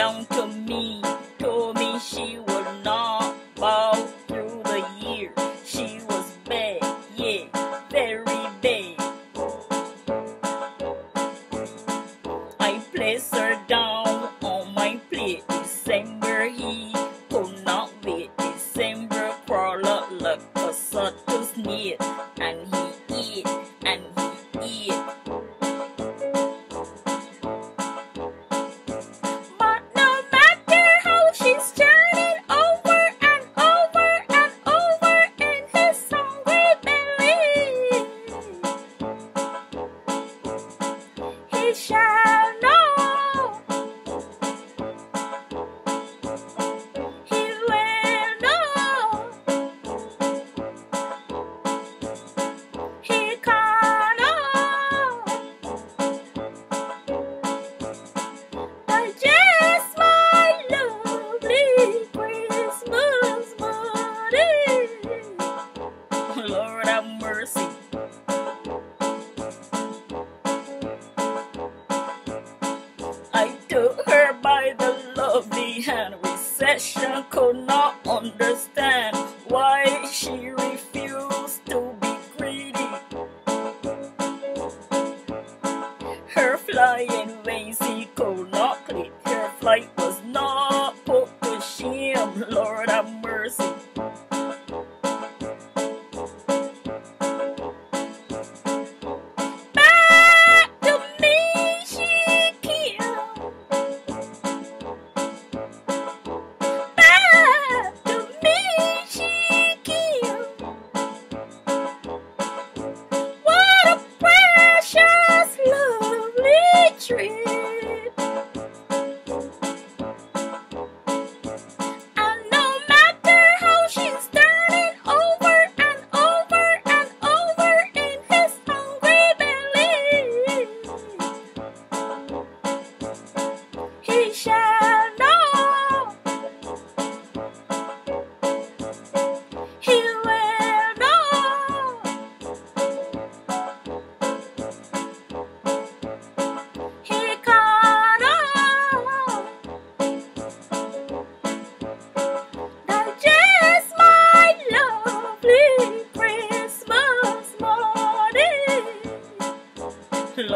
down to me. Told me she would not bow through the year. She was bad, yeah, very bad. I placed her down on my plate. December he could not wait. December crawl up like a subtle snake, and he shall. Her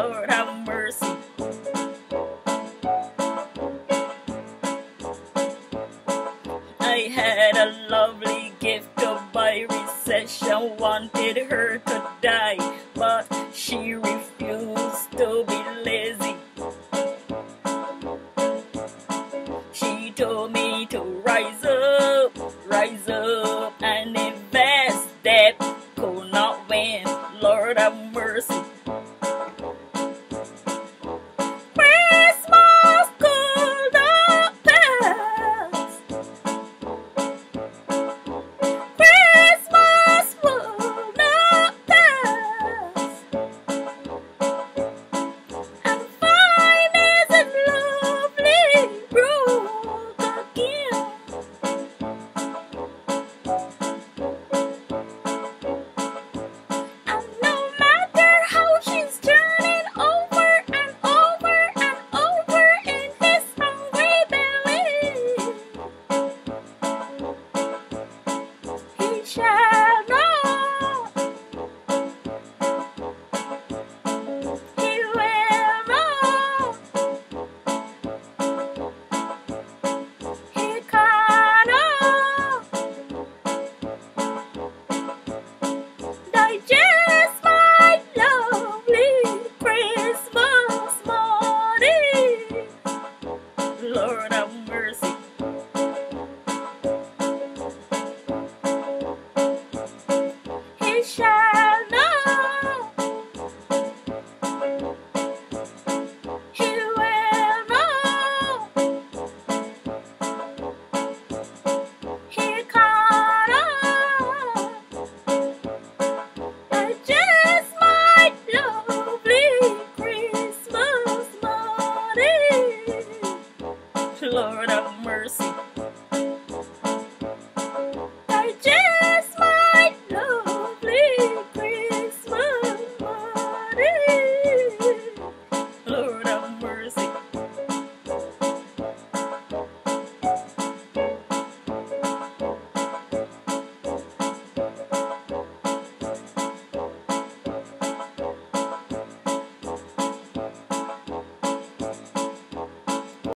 Lord have mercy. I had a lovely gift to buy. Recession wanted her to die, but she refused to be lazy. She told me to rise up, rise up and invest that could not win. Lord have mercy. shine.